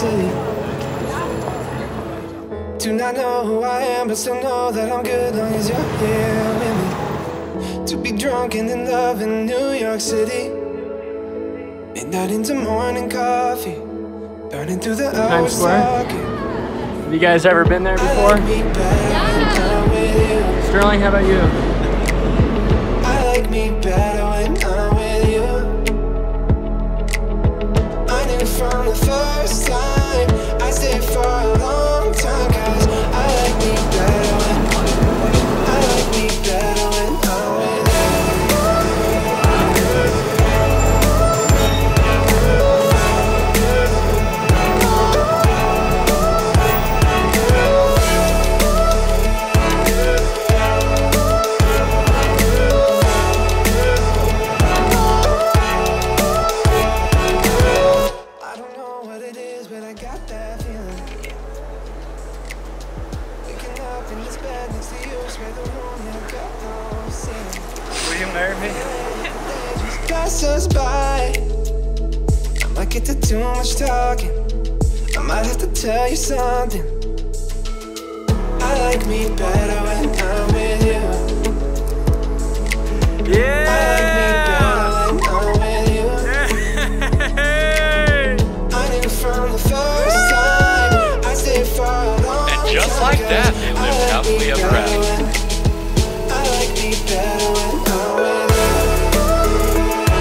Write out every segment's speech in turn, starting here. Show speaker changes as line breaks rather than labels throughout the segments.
City. Do not know who I am, but still know that I'm good long as you're here with me. To be drunk and in love in New York City. Midnight into morning coffee. Burning through the hours
Square? Have you guys ever been there before?
like me better when I'm with you.
Sterling, how about you?
But I got that feeling. Waking up in this bed next to you, swear the room yeah, got no ceiling.
Will you marry me?
Just pass us by. I might get to too much talking. I might have to tell you something. I like me better when I'm like
that,
cause
they lived happily ever after.
when- I like me better when I'm with you.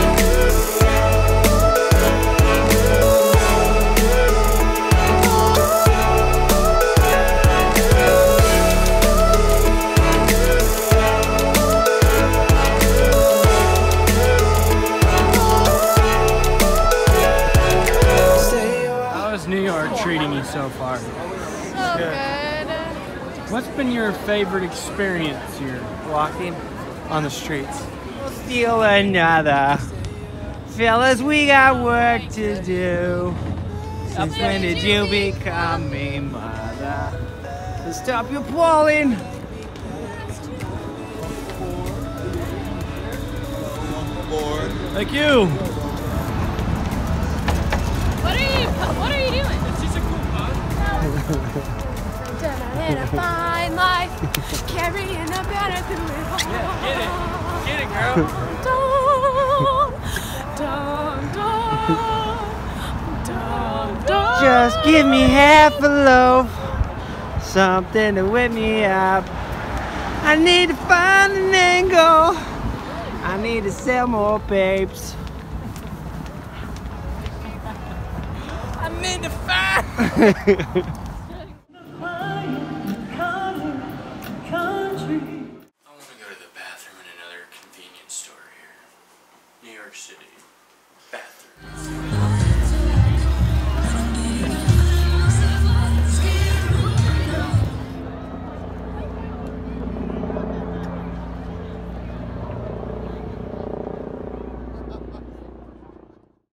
Stay a while.
How is New York treating you so far?
So good.
What's been your favorite experience here walking on the streets?
steal another. Fellas, we got work to do. Since when did you become a mother? So stop your bawling.
Thank you.
In a fine life, carrying a banner through it all.
Get it. Get it, girl.
Dun, dun, dun, dun, dun.
Just give me half a loaf. Something to whip me up. I need to find an angle. I need to sell more babes. I need to find.
City. Bathroom.